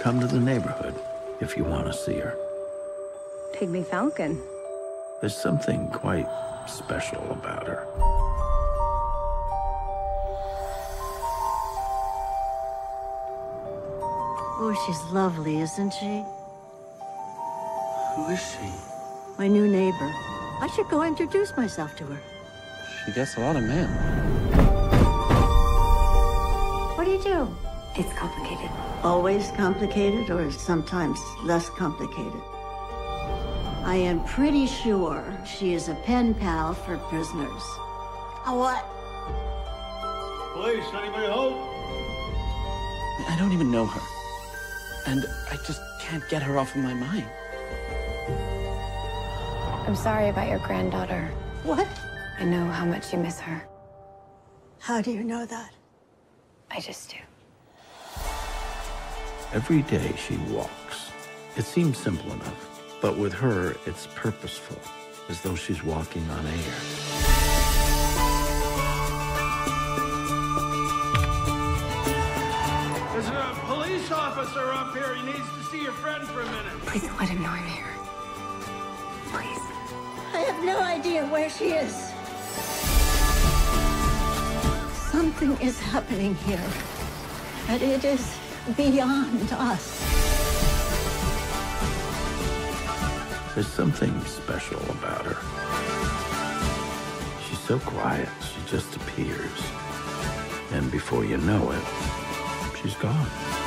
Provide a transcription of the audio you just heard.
Come to the neighborhood if you want to see her. Pygmy Falcon. There's something quite special about her. Oh, she's lovely, isn't she? Who is she? My new neighbor. I should go introduce myself to her. She gets a lot of men. What do? It's complicated. Always complicated or sometimes less complicated? I am pretty sure she is a pen pal for prisoners. A what? Police, anybody home? I don't even know her. And I just can't get her off of my mind. I'm sorry about your granddaughter. What? I know how much you miss her. How do you know that? I just do. Every day she walks. It seems simple enough, but with her, it's purposeful, as though she's walking on air. There's a police officer up here. He needs to see your friend for a minute. Please let him know I'm here. Please. I have no idea where she is. Something is happening here, and it is beyond us. There's something special about her. She's so quiet, she just appears. And before you know it, she's gone.